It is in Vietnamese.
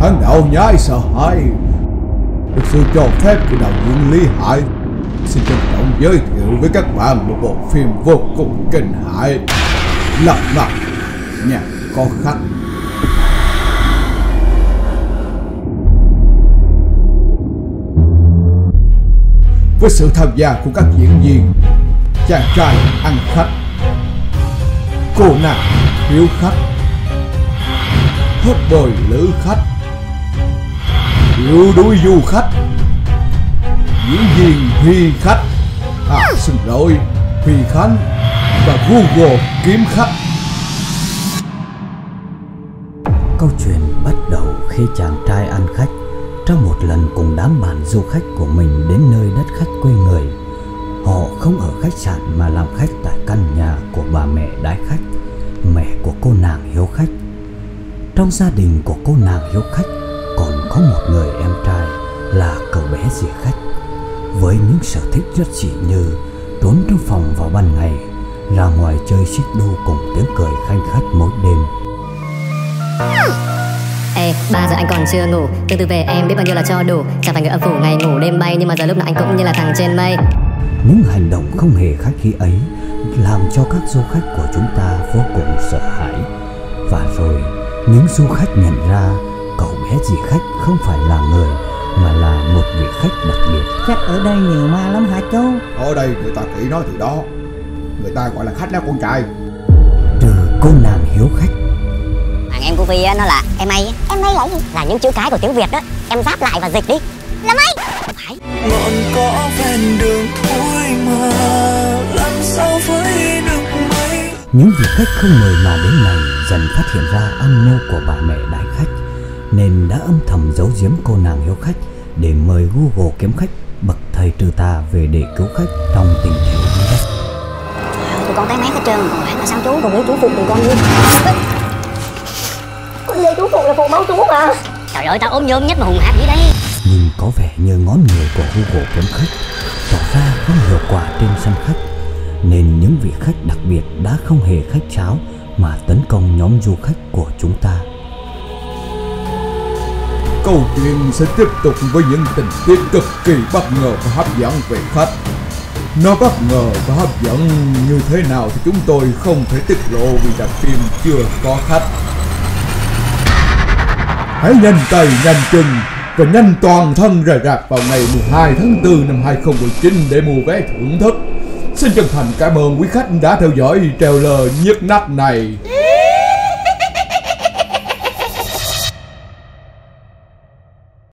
Hắn đạo nhái sợ hãi. Được sự cho phép của đạo diễn Lý Hải Xin trân trọng giới thiệu với các bạn một bộ phim vô cùng kinh hãi. Lật mặt, Nhà có khách. Với sự tham gia của các diễn viên, Chàng trai ăn khách, Cô nàng hiếu khách, Hot boy lữ khách. Yếu đuôi du khách Diễn viên Huy khách À xin lỗi Huy Khánh Và Google kiếm khách Câu chuyện bắt đầu khi chàng trai ăn khách trong một lần cùng đám bạn du khách của mình đến nơi đất khách quê người. Họ không ở khách sạn mà làm khách tại căn nhà của bà mẹ đái khách, mẹ của cô nàng hiếu khách. Trong gia đình của cô nàng hiếu khách có một người em trai là cậu bé dì khách với những sở thích rất dị như trốn trong phòng vào ban ngày, ra ngoài chơi xích đu cùng tiếng cười khanh khách mỗi đêm. Ê, 3 giờ anh còn chưa ngủ Từ từ về em biết bao nhiêu là cho đủ Chẳng phải người âm phủ ngày ngủ đêm bay Nhưng mà giờ lúc nào anh cũng như là thằng trên mây Những hành động không hề khách khí ấy làm cho các du khách của chúng ta vô cùng sợ hãi. Và rồi, những du khách nhận ra bé dì khách không phải là người mà là một vị khách đặc biệt. Chắc ở đây nhiều ma lắm hả chú? Ở đây người ta kỹ nói từ đó. Người ta gọi là khách đó con trai. Trừ cô nàng hiếu khách, Thằng em của Phi á, nó là em ấy Em ấy là gì? Là những chữ cái của tiếng Việt đó. Em giáp lại và dịch đi. Là mây Không phải. Ngọn cỏ ven đường cuối mà làm sao với được mấy những vị khách không ngờ mà đến này dần phát hiện ra âm mưu của bà mẹ đại khách nên đã âm thầm giấu giếm cô nàng hiếu khách để mời Google kiếm khách bậc thầy trừ tà về để cứu khách trong tình thế bí bách. Tụi con tới mét hết trơn Hỏi mà sao chú? Còn nghĩ chú phục tụi con như Con gì chú phục là phục máu chú mà Trời ơi tao ốm nhôm nhất mà hùng hạp gì đây? Nhưng có vẻ như ngón nghề của Google kiếm khách tỏ ra không hiệu quả trên sân khách nên những vị khách đặc biệt đã không hề khách cháo mà tấn công nhóm du khách của chúng ta Câu chuyện sẽ tiếp tục với những tình tiết cực kỳ bất ngờ và hấp dẫn về khách. Nó bất ngờ và hấp dẫn như thế nào thì chúng tôi không thể tiết lộ vì tập phim chưa có khách. Hãy nhanh tay, nhanh chân và nhanh toàn thân rời rạc vào ngày 12 tháng 4 năm 2019 để mua vé thưởng thức. Xin chân thành cảm ơn quý khách đã theo dõi trailer nhức nách này.